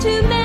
to make